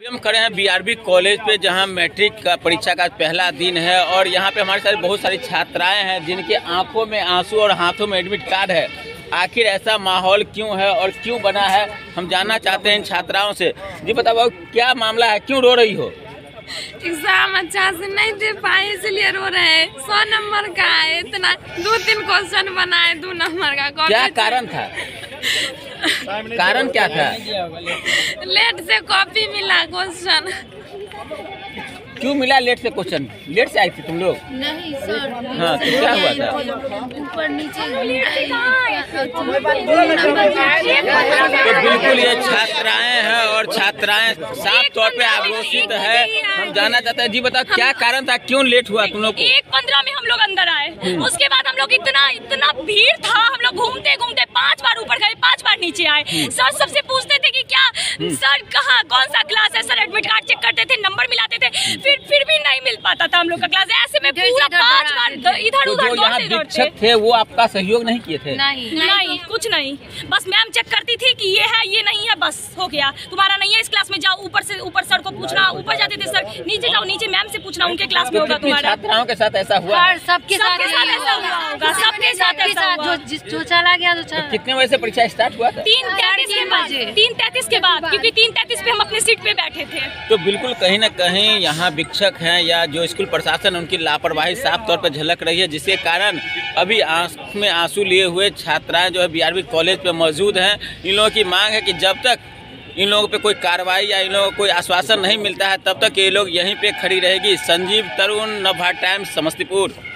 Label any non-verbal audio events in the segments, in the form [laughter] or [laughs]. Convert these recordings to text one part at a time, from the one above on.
अभी हम खड़े हैं बीआरबी कॉलेज पे जहाँ मैट्रिक का परीक्षा का पहला दिन है और यहाँ पे हमारे साथ बहुत सारी छात्राएँ हैं जिनके आँखों में आँसू और हाथों में एडमिट कार्ड है। आखिर ऐसा माहौल क्यों है और क्यों बना है हम जानना चाहते हैं इन छात्राओं से। जी बताओ क्या मामला है? क्यों रो रही हो? एग्ज़ाम अच्छा से नहीं दे पाए इसलिए रो रहे हैं। सौ नंबर का है इतना दो तीन क्वेश्चन बनाए दो नंबर का। क्या कारण था? [laughs] कारण क्या था? लेट से कॉपी मिला क्वेश्चन क्यों मिला लेट से क्वेश्चन लेट से आई थी तुम लोग? नहीं सर हाँ तो क्या हुआ था? ऊपर नीचे तो बिल्कुल ये छात्राएँ हैं। और छात्राएँ साफ़ तौर पे आक्रोशित है हम जानना चाहते हैं जी बताओ क्या कारण था क्यों लेट हुआ तुम लोग एक पंद्रह में हम लोग अंदर आए। उसके बाद हम लोग इतना इतना भीड़ था हम लोग घूमते घूमते पाँच बार ऊपर गए पाँच बार नीचे आए। सर सबसे पूछते थे कि क्या सर कहा कौन सा क्लास है? सर एडमिट कार्ड चेक करते थे नंबर मिलाते थे। फिर फिर भी नहीं मिल पाता था हम लोग का क्लास ऐसे में पूरा पाँच बार इधर तो उधर यहाँ दौड़ते दौड़ते। शिक्षक थे वो आपका सहयोग नहीं किए थे? नहीं। नहीं कुछ नहीं। बस मैम चेक करती थी कि ये है ये नहीं है बस हो गया। तुम्हारा नहीं है इस क्लास में जाओ ऊपर से ऊपर सर को पूछना ऊपर जाते थे सर। नीचे जाओ नीचे मैम से पूछना उनके क्लास में तो होगा तुम्हारा। छात्राओं के साथ ऐसा हुआ? सबके साथ सबके साथ ऐसा हुआ होगा। सबके जिस- जो चला गया तो तो चला कितने बजे से परीक्षा स्टार्ट हुआ था? तीन तैतीस के बाद। तीन तैतीस के बाद। क्योंकि तीन तैतीस पे हम अपने सीट पे बैठे थे। तो बिल्कुल कहीं ना कहीं यहाँ शिक्षक हैं या जो स्कूल प्रशासन है उनकी लापरवाही साफ़ तौर पर झलक रही है जिसके कारण अभी आँख में आँसू लिए हुए छात्राएँ जो है बीआरबी कॉलेज पे मौजूद हैं इन लोगों की मांग है कि जब तक इन लोगों पे कोई कार्रवाई या इन लोगों को कोई आश्वासन नहीं मिलता है तब तक ये लोग यहीं पे खड़ी रहेगी। संजीव तरुण नभा टाइम्स समस्तीपुर।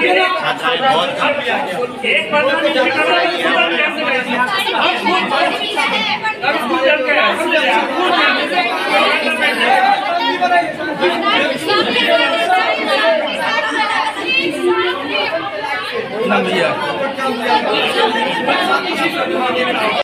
करवा देंगे एक बंदा एंट्री करवा